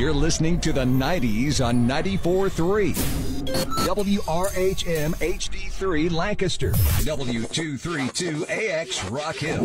You're listening to the 90s on 94.3. WRHM HD3 Lancaster. W232AX Rock Hill.